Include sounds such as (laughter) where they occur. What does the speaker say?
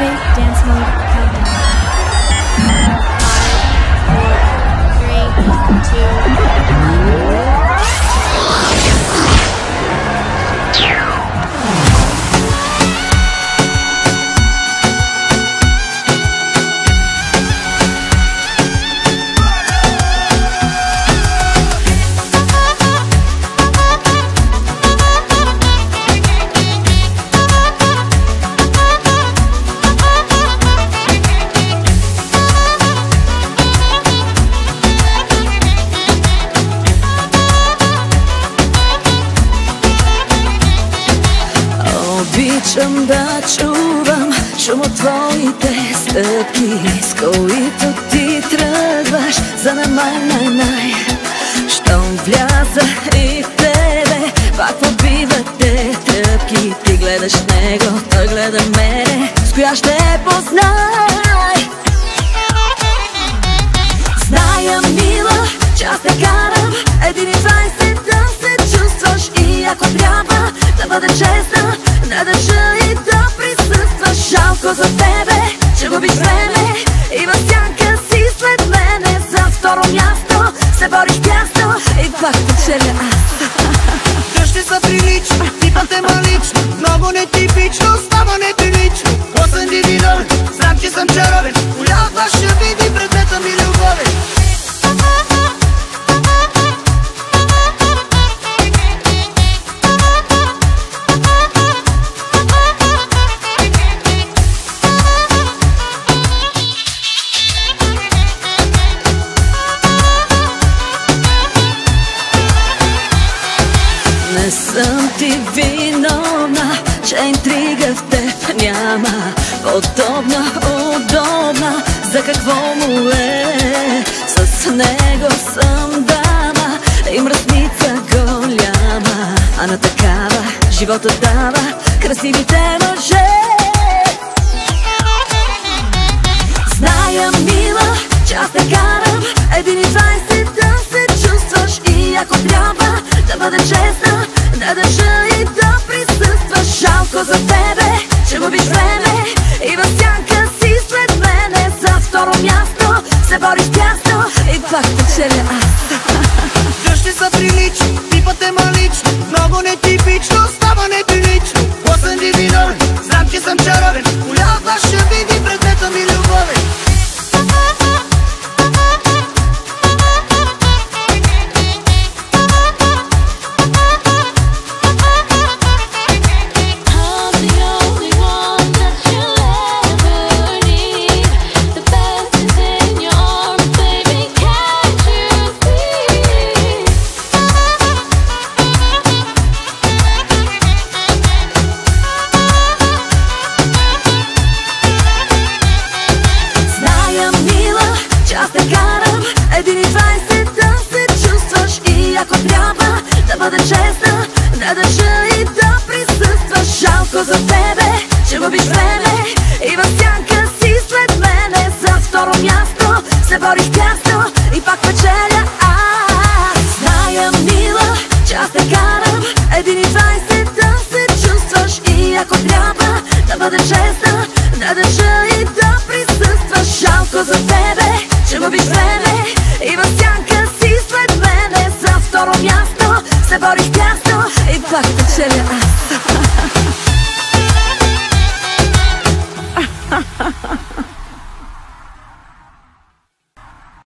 Activate dance mode Обичам да чувам шум от твоите стъпки. С които ти тръгваш за на май, най, най. Щом вляза и в тебе пак побивате тръпки. Ти гледаш него, той гледа мене. С коя ще познай? Зная, мила, че аз те карам. Един и двайсет да се чувстваш. И ако трябва да бъде честна Жалко за тебе, че губиш време И в сянка си след мене. За второ място се бориш бясно И пак печеля аз. Къщи са прилични, типът е малично Много нетипично, става неприлично виновна, че интрига в теб няма. Подобна, удобна, за какво му е? С него съм дама и мръсница голяма. А на такава живота дава красивите мъже. Зная, мила, че аз те карам Един и двайсет Жалко за тебе, че губиш време. И в сянка си след мене. За второ място се бориш бясно И пак печеля аз (laughs)